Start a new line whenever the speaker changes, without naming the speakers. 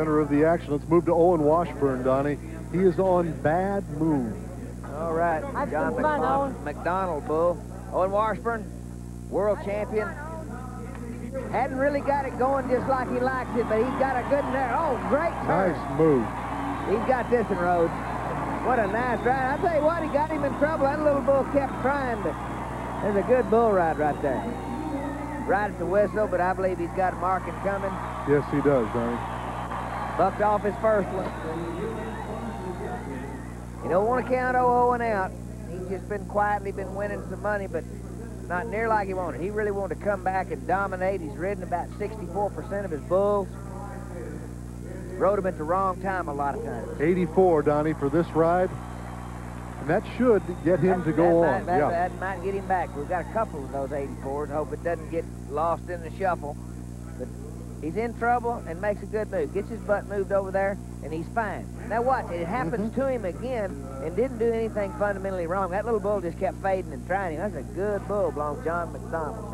Center of the action. Let's move to Owen Washburn, Donnie. He is on Bad Moon.
All right, John McDonald, McDonald bull. Owen Washburn, world champion. Hadn't really got it going just like he likes it, but he's got a good there. Oh, great turn.
Nice move.
He's got this in Rhodes. What a nice ride. I'll tell you what, he got him in trouble. That little bull kept trying to. There's a good bull ride right there. Right at the whistle, but I believe he's got marking coming.
Yes, he does, Donnie.
Bucked off his first one. You don't want to count 0 and out. He's just been quietly been winning some money, but not near like he wanted. He really wanted to come back and dominate. He's ridden about 64% of his bulls. Rode him at the wrong time a lot of times.
84, Donnie, for this ride. And that should get him
That-
to go
that
on.
Might, that,
yeah.
that might get him back. We've got a couple of those 84s. Hope it doesn't get lost in the shuffle. But he's in trouble and makes a good move. Gets his butt moved over there, and he's fine. Now watch, it happens
Mm-hmm.
to him again and didn't do anything fundamentally wrong. That little bull just kept fading and trying him. That's a good bull, belongs to John McDonald.